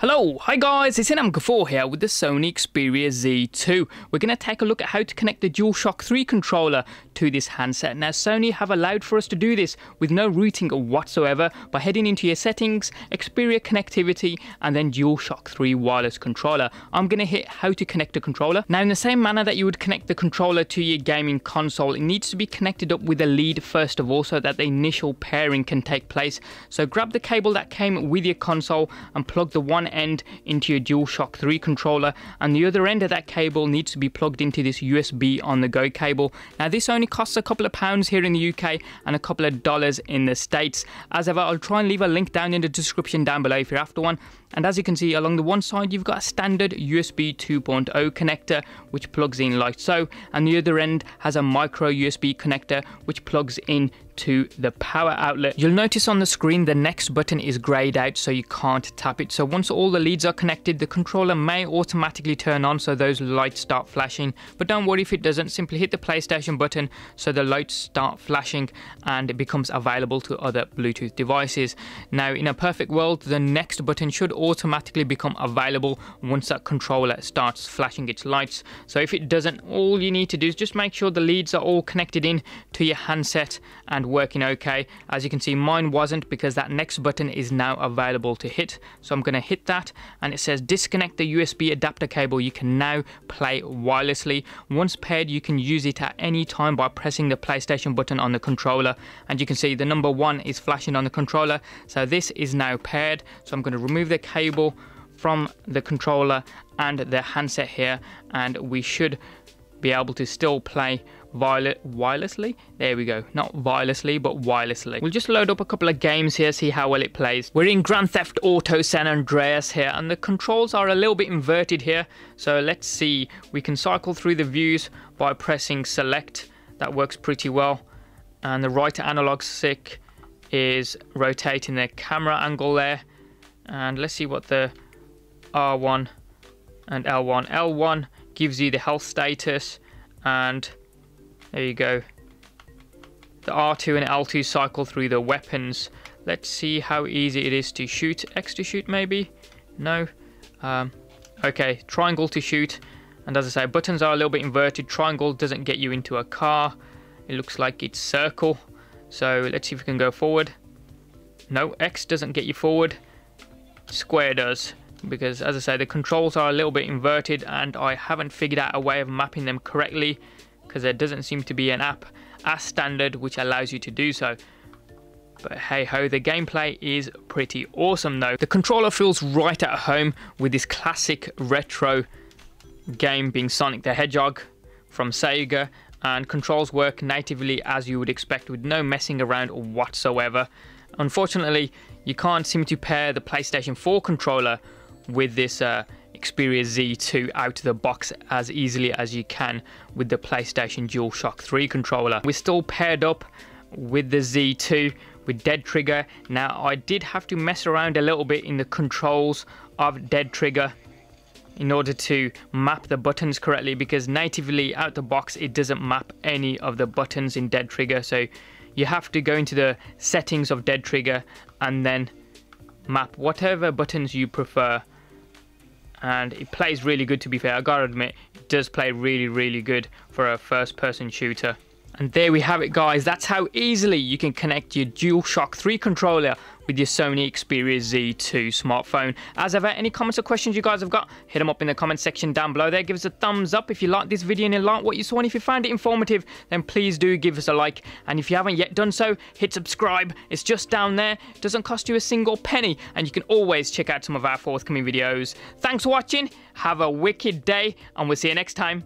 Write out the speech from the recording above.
Hello, hi guys, it's Inam Ghafoor here with the Sony Xperia Z2. We're going to take a look at how to connect the DualShock 3 controller to this handset. Now Sony have allowed for us to do this with no rooting whatsoever by heading into your settings, Xperia connectivity and then DualShock 3 wireless controller. I'm going to hit how to connect a controller. Now in the same manner that you would connect the controller to your gaming console, it needs to be connected up with a lead first of all so that the initial pairing can take place. So grab the cable that came with your console and plug the one end into your DualShock 3 controller and the other end of that cable needs to be plugged into this USB on the go cable. Now this only costs a couple of pounds here in the UK and a couple of dollars in the States. As ever, I'll try and leave a link down in the description down below if you're after one. And as you can see along the one side, you've got a standard USB 2.0 connector which plugs in like so. And the other end has a micro USB connector which plugs in to the power outlet. You'll notice on the screen the next button is grayed out so you can't tap it. So once all the leads are connected, the controller may automatically turn on so those lights start flashing. But don't worry if it doesn't, simply hit the PlayStation button so the lights start flashing and it becomes available to other Bluetooth devices. Now in a perfect world, the next button should automatically become available once that controller starts flashing its lights. So if it doesn't, all you need to do is just make sure the leads are all connected in to your handset and working okay. As you can see, mine wasn't because that next button is now available to hit. So I'm going to hit that and it says disconnect the USB adapter cable. You can now play wirelessly. Once paired, you can use it at any time by pressing the PlayStation button on the controller. And you can see the number one is flashing on the controller. So this is now paired. So I'm going to remove the cable from the controller and the handset here and we should be able to still play violet wirelessly? There we go. Not wirelessly but wirelessly. We'll just load up a couple of games here see how well it plays. We're in grand theft auto san andreas here and the controls are a little bit inverted here. So let's see. We can cycle through the views by pressing select. That works pretty well. And the right analog stick is rotating the camera angle there and let's see what the R1 and L1 L1 gives you the health status and there you go. The R2 and L2 cycle through the weapons. Let's see how easy it is to shoot. X to shoot maybe? No. Um, okay, triangle to shoot. And as I say, buttons are a little bit inverted. Triangle doesn't get you into a car. It looks like it's circle. So let's see if we can go forward. No, X doesn't get you forward. Square does because as I say the controls are a little bit inverted and I haven't figured out a way of mapping them correctly because there doesn't seem to be an app as standard which allows you to do so. But hey ho, the gameplay is pretty awesome though. The controller feels right at home with this classic retro game being Sonic the Hedgehog from Sega and controls work natively as you would expect with no messing around whatsoever. Unfortunately, you can't seem to pair the PlayStation 4 controller with this uh, Xperia Z2 out of the box as easily as you can with the PlayStation DualShock 3 controller. We're still paired up with the Z2 with Dead Trigger. Now I did have to mess around a little bit in the controls of Dead Trigger in order to map the buttons correctly because natively out of the box it doesn't map any of the buttons in Dead Trigger so you have to go into the settings of Dead Trigger and then map whatever buttons you prefer. And it plays really good to be fair I gotta admit it does play really really good for a first person shooter and there we have it guys that's how easily you can connect your DualShock 3 controller with your Sony Xperia Z2 smartphone. As ever, any comments or questions you guys have got, hit them up in the comment section down below there. Give us a thumbs up if you like this video and you like what you saw. And if you found it informative, then please do give us a like. And if you haven't yet done so, hit subscribe. It's just down there. It doesn't cost you a single penny. And you can always check out some of our forthcoming videos. Thanks for watching. Have a wicked day. And we'll see you next time.